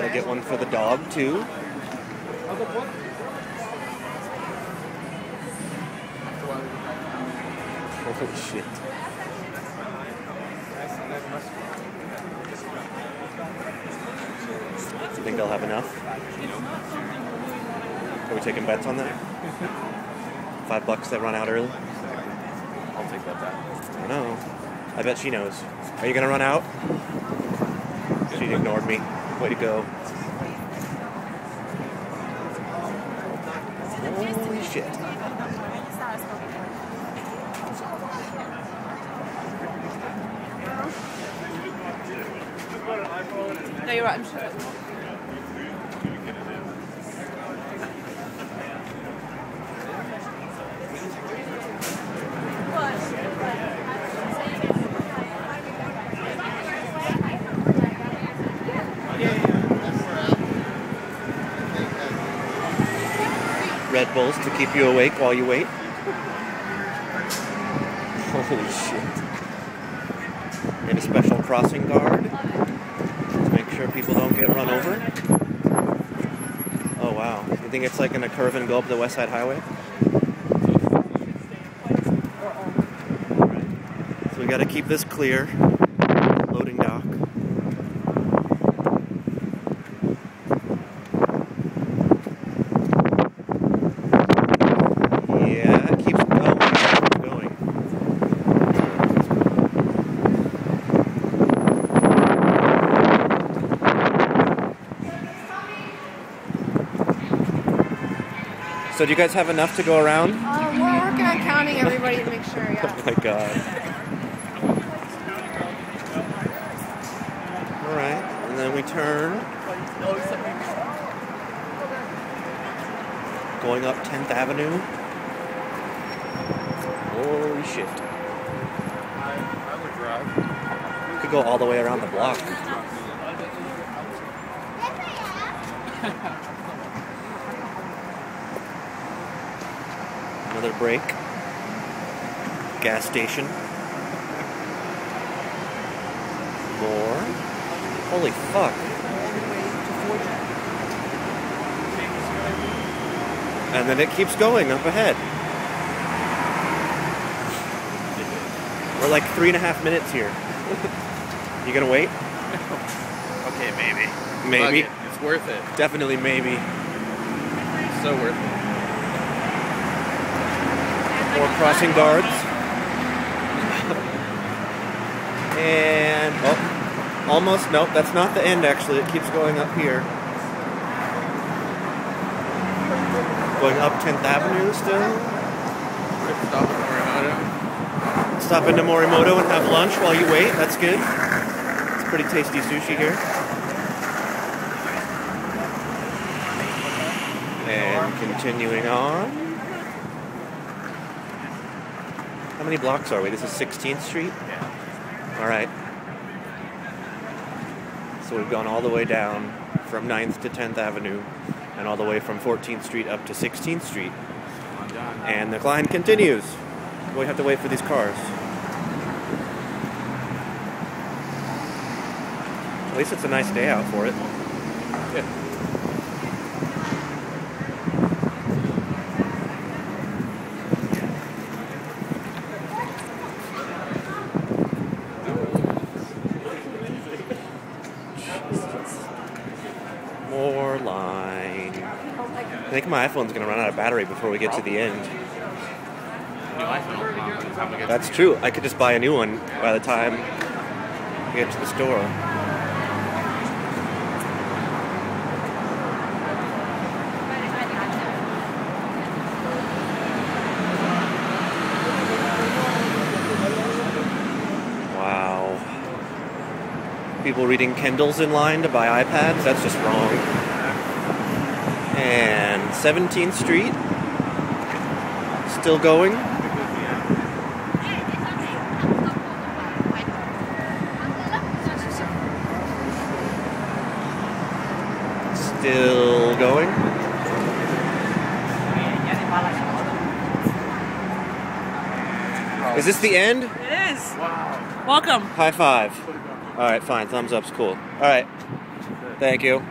Gotta get one for the dog too. Holy shit. Do You think they'll have enough? Are we taking bets on that? Five bucks that run out early? I'll take that. I don't know. I bet she knows. Are you gonna run out? She ignored me. Way to go. Holy shit. No, you're right. Red Bulls to keep you awake while you wait. Holy shit. And a special crossing guard to make sure people don't get run over. Oh wow. You think it's like in a curve and go up the West Side Highway? So we gotta keep this clear. Loading dock. Yeah, it keeps going. It keeps going. So do you guys have enough to go around? Uh, we're working on counting everybody to make sure. Oh Yeah. my god. Alright, and then we turn. Going up 10th Avenue. Holy shit. I, I would drive. We could go all the way around the block. Another break. Gas station. More. Holy fuck. And then it keeps going up ahead. We're like three and a half minutes here. you gonna wait? Okay, maybe. Maybe. It. It's worth it. Definitely maybe. So worth it. More crossing guards. and oh, almost nope. That's not the end. Actually, it keeps going up here. Going up 10th Avenue still. Stop into Morimoto and have lunch while you wait. That's good. It's pretty tasty sushi here. And continuing on. How many blocks are we? This is 16th Street? Yeah. All right. So we've gone all the way down from 9th to 10th Avenue and all the way from 14th Street up to 16th Street. And the climb continues. We have to wait for these cars. At least it's a nice day out for it. Yeah. I think my iPhone's going to run out of battery before we get to the end. That's true. I could just buy a new one by the time we get to the store. Wow. people reading Kindles in line to buy iPads. That's just wrong. And 17th Street. Still going. Still going. Is this the end? It is. Wow. Welcome. High five. All right, fine. Thumbs up's cool. All right. Thank you.